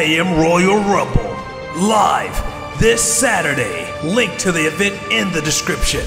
FAM Royal Rumble. Live this Saturday. Link to the event in the description.